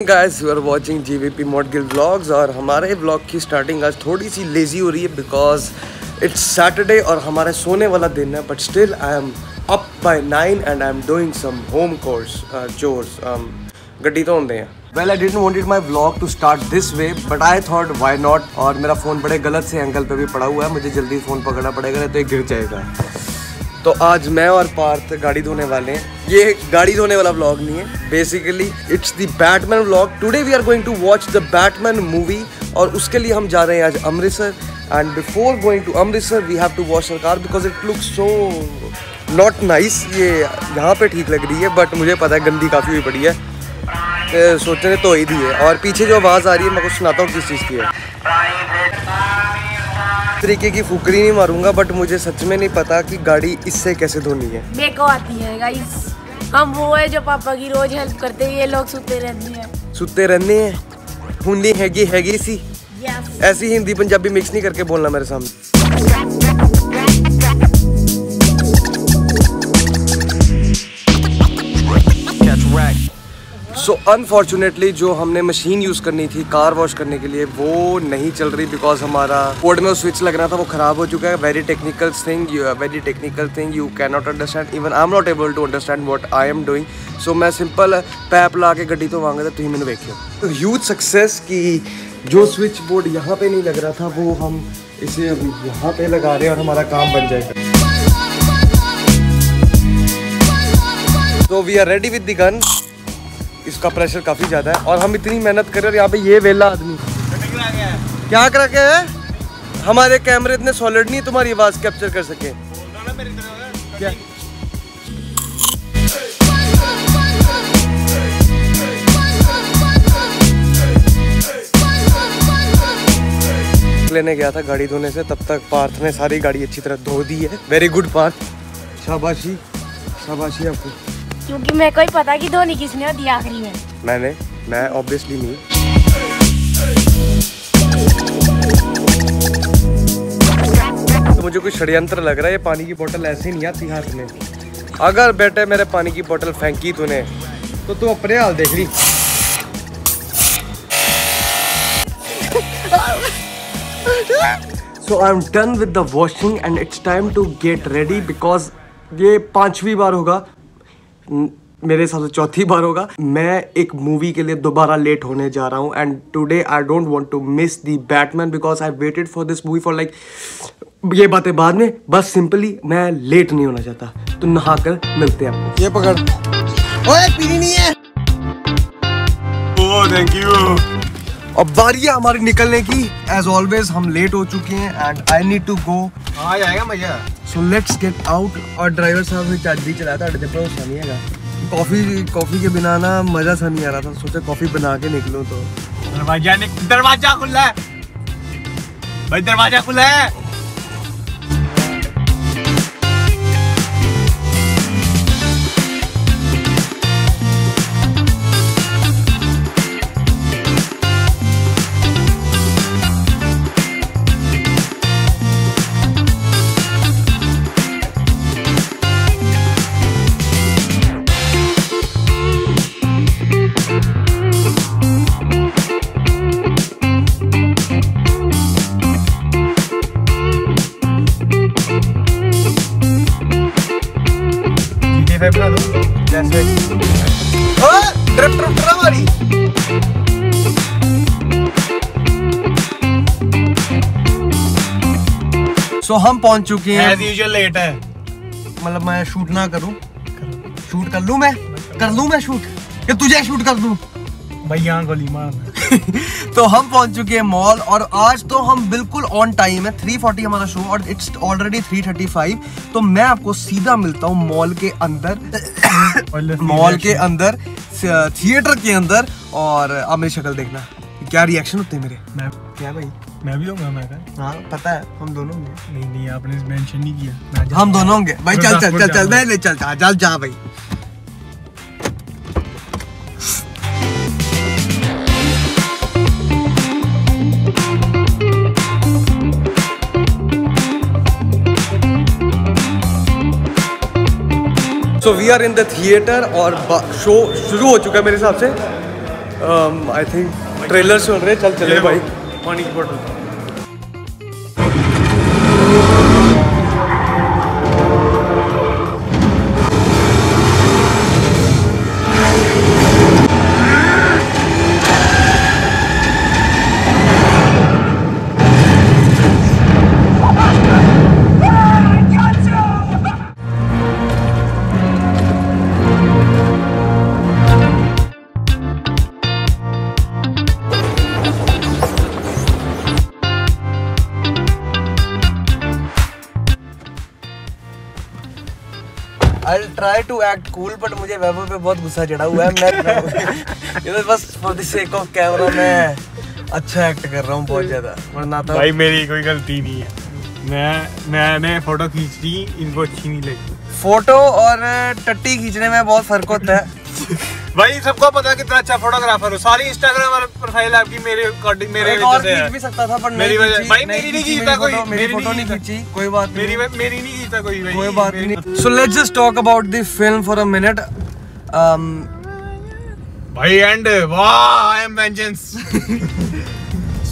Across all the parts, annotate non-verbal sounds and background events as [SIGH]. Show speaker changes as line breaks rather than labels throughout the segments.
Guys you are watching GVP Moudgil vlogs और हमारे vlog की स्टार्टिंग आज थोड़ी सी लेजी हो रही है बिकॉज़ इट्स सैटरडे और हमारे सोने वाला दिन है but still I am up by nine and I am doing some home course chores गड्डी तो होंगे हैं। Well I didn't wanted my vlog to start this way but I thought why not और मेरा फ़ोन बड़े गलत से angle पे भी पड़ा हुआ है, मुझे जल्दी फ़ोन पकड़ना पड़ेगा, नहीं तो ये गिर जाएगा। तो आज मैं और पार्थ गाड़ी धोने वाले हैं। ये गाड़ी धोने वाला व्लॉग नहीं है। Basically it's the Batman vlog today we are going to watch the Batman movie और उसके लिए हम जा रहे हैं आज Amritsar. And before going to Amritsar we have to wash our car because it look so not nice ये यहाँ पे ठीक लग रही है बट मुझे पता है गंदी काफ़ी हुई पड़ी है। तो सोचने तो ही दी है और पीछे जो आवाज़ आ रही है, मैं कुछ सुनाता हूँ किस चीज़ की है। तरीके की फुकरी नहीं मारूँगा बट मुझे सच में नहीं पता कि गाड़ी इससे कैसे धोनी है।
मेरे को आती है गाइस हम वो है जो पापा की रोज हेल्प करते हैं ये लोग सुते रहते हैं।
सुते रहने हैं। हुंदी हैगी हैगी सी। ऐसी हिंदी पंजाबी मिक्स नहीं करके बोलना मेरे सामने। सो so, अनफॉर्चुनेटली जो हमने मशीन यूज़ करनी थी कार वॉश करने के लिए वो नहीं चल रही बिकॉज़ हमारा कोड में स्विच लग रहा था वो ख़राब हो चुका है। Very technical thing very technical thing you can not understand even I am not able to understand what I am doing so मैं सिंपल पैप ला के गड्डी तो वांगे तुम मैंने वेखियो ह्यूज सक्सेस की जो स्विच बोर्ड यहाँ पे नहीं लग रहा था वो हम इसे यहाँ पे लगा रहे हैं और हमारा काम बन जाएगा। तो we are ready with the gun इसका प्रेशर काफ़ी ज़्यादा है और हम इतनी मेहनत कर रहे हैं यहाँ पे ये वेला आदमी। क्या करा के है? हमारे कैमरे इतने सॉलिड नहीं तुम्हारी आवाज़ कैप्चर कर सके। क्या? लेने गया था गाड़ी धोने से, तब तक पार्थ ने सारी गाड़ी अच्छी तरह धो दी है। Very good Parth. शाबाशी। शाबाशी आपको।
क्योंकि मेरे को ही पता कि धोनी किसने है आखिरी में।
मैंने मैं ऑब्वियसली नहीं। तो मुझे कुछ षड्यंत्र लग रहा है ये पानी की बोतल ऐसे ही नहीं आती हाथ में। अगर बेटे मेरे पानी की बोतल फेंकी तूने तो तू अपने हाल देख ली। So I am done with the washing and it's time to get ready because ये पांचवी बार होगा। मेरे हिसाब से चौथी बार होगा। मैं एक मूवी के लिए दोबारा लेट होने जा रहा हूँ and today I don't want to miss the Batman because I waited for this movie for like ये बातें बाद में बस सिंपली मैं लेट नहीं होना चाहता। तो नहा कर मिलते हैं आपको। ये पकड़। ओए पीनी नहीं है।
Oh, thank you.
अब बारी है हमारी निकलने की। एज ऑलवेज हम लेट हो चुके हैं and I need to go
आ जाएगा मज़ा?
सो लेट्स गेट आउट और ड्राइवर साहब भी चार्जी चलाया था पर भरोसा नहीं है कॉफ़ी कॉफ़ी के बिना ना मज़ा सा नहीं आ रहा था। सोचा कॉफ़ी बना के निकलो तो।
दरवाज़ा दरवाज़ा खुला है। भाई, दरवाज़ा खुला है।
सो हम पहुँच चुके हैं।
एज यूजुअल लेट है।
मतलब मैं शूट ना करूँ। शूट कर लूँ मैं? कर लूँ मैं शूट या तुझे शूट कर दूँ?
भाई यहाँ गोली मार
तो हम पहुँच चुके हैं मॉल और आज तो हम बिल्कुल ऑन टाइम है। 340 हमारा शो और इट्स ऑलरेडी 335 तो मैं आपको सीधा मिलता हूँ मॉल के अंदर। मॉल [COUGHS] के अंदर थिएटर के अंदर और अब मेरी शक्ल देखना। क्या रिएक्शन होते हैं मेरे?
मैं
क्या भाई?
मैं भी होऊँगा मैं कहा।
हाँ पता है हम दोनों होंगे।
नहीं नहीं आपने मेंशन नहीं किया।
हम दोनों होंगे। भाई चल चल चल चल नहीं नहीं चल जा चल जा भाई। So we are in the theatre और शो शुरू हो चुका है मेरे हिसाब से। आई थिंक ट्रेलर सुन रहे चल चले भाई।
पानी की
try to act cool but मुझे वैभव पे बहुत गुस्सा चढ़ा हुआ है मैं ये तो बस for the sake of camera मैं अच्छा एक्ट कर रहा हूँ बहुत ज़्यादा। वरना तो
भाई मेरी कोई गलती नहीं है। मैं मैंने फ़ोटो खींच दी इनको अच्छी नहीं लगी।
फ़ोटो और टट्टी खींचने में बहुत फ़र्क होता है। [LAUGHS]
भाई सबको पता है कितना अच्छा फोटोग्राफर हो। सारी इंस्टाग्राम प्रोफ़ाइल आपकी मेरे अकॉर्डिंग मेरे
और
से
खींच
है।
भी सकता था पर
मेरी वजह- भाई मेरी नहीं
खींची
खींचता कोई,
मेरी
मेरी
फ़ोटो
नहीं
खींची। कोई बात
मेरी
नहीं।
मेरी नहीं खींचता कोई भाई।
कोई बात नहीं। So let's just talk about the film for a minute
भाई एंड वाह I am vengeance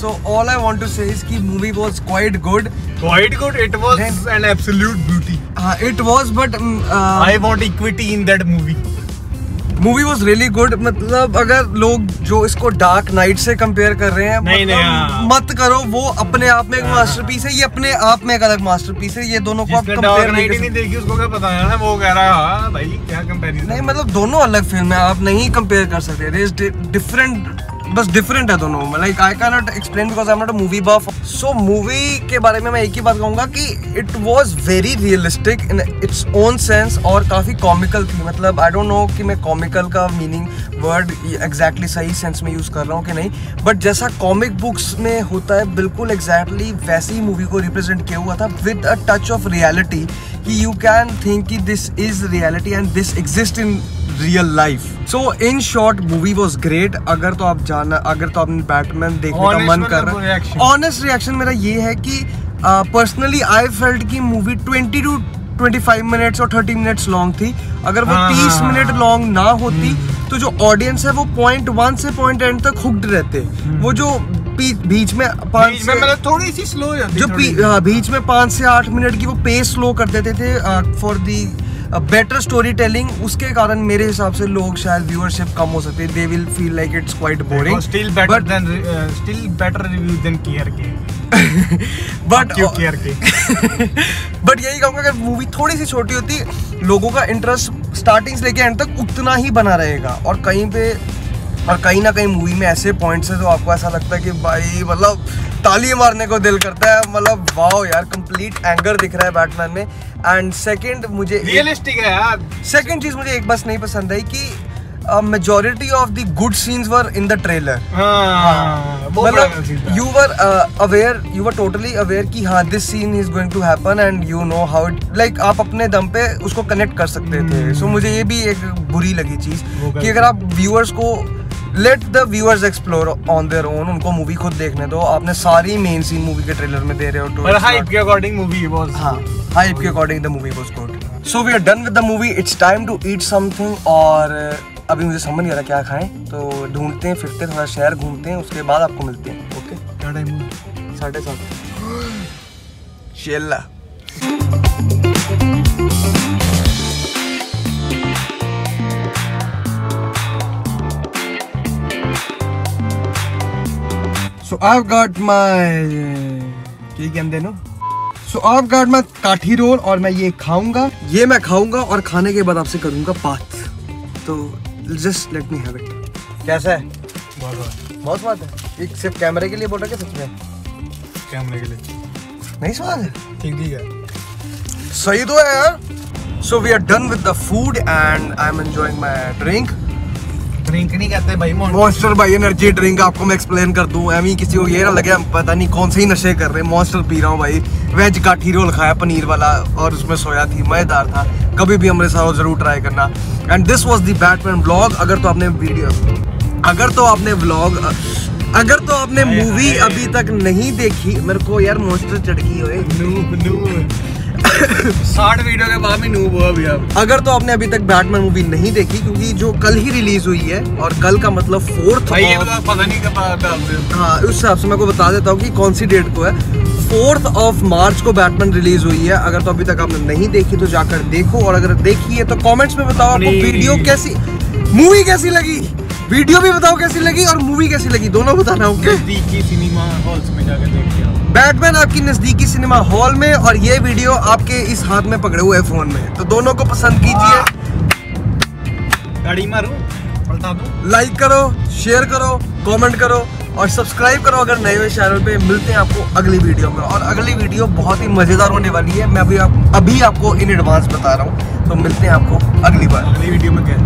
so all I want to say is की movie was quite good
quite good it was
Then-
an absolute beauty
it was but
I want equity in that movie
movie was really good मतलब अगर लोग जो इसको dark night से compare कर रहे हैं
नहीं,
मतलब
नहीं,
मत करो वो अपने आप में एक मास्टरपीस है ये अपने आप में एक अलग मास्टरपीस है ये दोनों को आप कंपेयर नहीं
ही नहीं देखी उसको क्या पता है वो कह रहा है हाँ भाई क्या कंपैरिजन
नहीं मतलब दोनों अलग फ़िल्म है आप नहीं कंपेयर कर सकते डिफरेंट बस डिफरेंट है दोनों। में like I can not explain because I am not a movie buff so movie के बारे में मैं एक ही बात कहूँगा कि it was very realistic in its own sense और काफ़ी कॉमिकल थी। मतलब आई डोंट नो कि मैं कॉमिकल का मीनिंग वर्ड एग्जैक्टली सही सेंस में यूज़ कर रहा हूँ कि नहीं। बट जैसा कॉमिक बुक्स में होता है, बिल्कुल एग्जैक्टली exactly वैसे ही मूवी को रिप्रेजेंट किया हुआ था with a touch of reality कि यू कैन थिंक कि this is reality and this exist in real life so in short movie was great अगर तो आप जाना अगर तो आपने बैटमैन देखने का मन कर
मतलब
रहा है। ऑनेस्ट रिएक्शन मेरा ये है कि पर्सनली आई फेल्ट की मूवी 20 टू 25 मिनट्स और 30 मिनट्स लॉन्ग थी। अगर वो
हाँ,
30
हाँ,
मिनट
हाँ।
लॉन्ग ना होती तो जो ऑडियंस है वो पॉइंट वन से पॉइंट एंड तक हुक्ड रहते। वो जो बीच में पाँच
में मतलब थोड़ी सी स्लो
जो हाँ, बीच में पाँच से आठ मिनट की वो पेस स्लो कर देते थे for the better story telling उसके कारण मेरे हिसाब से लोग शायद व्यूअरशिप कम हो सकते they will feel like it's quite boring
still better than still better review than care के
बट
क्यों केयर के
बट यही कहूँगा अगर मूवी थोड़ी सी छोटी होती लोगों का इंटरेस्ट स्टार्टिंग से लेके एंड तक उतना ही बना रहेगा। और कहीं पे और कहीं ना कहीं मूवी में ऐसे पॉइंट्स है तो आपको ऐसा लगता है कि भाई मतलब ताली मारने को दिल करता है। मतलब वाओ यार कंप्लीट एंगर दिख रहा है बैटमैन में। एंड सेकंड मुझे
रियलिस्टिक है यार।
सेकंड चीज़ मुझे एक बस नहीं पसंद आई कि majority of the good scenes were in the trailer
हाँ
मतलब you were aware you were totally aware कि हाँ this scene is going to happen and you know how it like आप अपने दम पे उसको कनेक्ट कर सकते थे। सो मुझे ये भी एक बुरी लगी चीज़
Hmm.
कि अगर आप व्यूअर्स को let the viewers explore on their own उनको मूवी खुद देखने दो। आपने सारी मेन सीन मूवी के ट्रेलर में दे रहे हो
पर
तो
हाइप के अकॉर्डिंग मूवी वाज
हाँ हाइप के according the movie was good so we are done with the movie it's time to eat something और अभी मुझे समझ नहीं आ रहा क्या खाएँ। तो ढूंढते हैं फिरते हैं थोड़ा शहर घूमते हैं उसके बाद आपको मिलते हैं ओके
क्या टाइम
साढ़े सात। [GASPS] चेल्ला so I have got my क्या क्या देनो? So I have got my kathi roll और मैं ये खाऊँगा। ये मैं खाऊँगा और खाने के बाद आपसे करूँगा बात तो just let me have it कैसा है?
बहुत बहुत
स्वाद है। एक सिर्फ़ कैमरे के लिए बोल रहा क्या सच में?
कैमरे के लिए।
नहीं स्वाद है?
ठीक ठीक है।
सही तो है यार। So we are done with the food and I am enjoying my drink
drink नहीं करते भाई
मॉन्स्टर भाई एनर्जी ड्रिंक आपको मैं एक्सप्लेन कर दूँ। एम किसी को ये ना लगे पता नहीं कौन से ही नशे कर रहे हैं। मॉन्स्टर पी रहा हूँ भाई। वेज काठी रोल खाया पनीर वाला और उसमें सोया थी। मज़ेदार था। कभी भी हमारे साथ ज़रूर ट्राई करना। And this was the Batman blog अगर तो आपने वीडियो अगर तो आपने ब्लॉग अगर तो आपने मूवी अभी तक नहीं देखी मेरे को यार मॉन्स्टर चढ़ गई
नू नू साठ वीडियो के बाद भी नूब हुआ अभी अब
अगर तो आपने अभी तक बैटमैन मूवी नहीं देखी क्योंकि जो कल ही रिलीज़ हुई है और कल का मतलब फोर्थ
भाई ये पता नहीं कब
हाँ उस हिसाब से मैं को बता देता हूँ कि कौन सी डेट को है। फोर्थ ऑफ़ मार्च को बैटमैन रिलीज़ हुई है। अगर तो अभी तक आपने नहीं देखी तो जाकर देखो और अगर देखी है तो कमेंट्स में बताओ आपको वीडियो कैसी मूवी कैसी लगी? वीडियो भी बताओ कैसी लगी और मूवी कैसी लगी? दोनों बताना ओके
सिनेमा हॉल्स में जाके देख के आओ
बैटमैन आपकी नजदीकी सिनेमा हॉल में और ये वीडियो आपके इस हाथ में पकड़े हुए फ़ोन में। तो दोनों को पसंद कीजिए।
गाड़ी मारू पलटा दूँ।
लाइक करो शेयर करो कमेंट करो और सब्सक्राइब करो अगर नए हुए चैनल पे। मिलते हैं आपको अगली वीडियो में और अगली वीडियो बहुत ही मज़ेदार होने वाली है। मैं अभी आप अभी आपको इन एडवांस बता रहा हूँ। तो मिलते हैं आपको अगली बार।
अगली वीडियो में क्या?